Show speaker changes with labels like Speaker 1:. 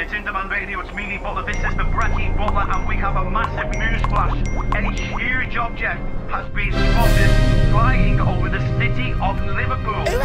Speaker 1: It's in radio, it's Meanie Butler, this is the Bratty Butler, and we have a massive news flash. A huge object has been spotted flying over the city of Liverpool.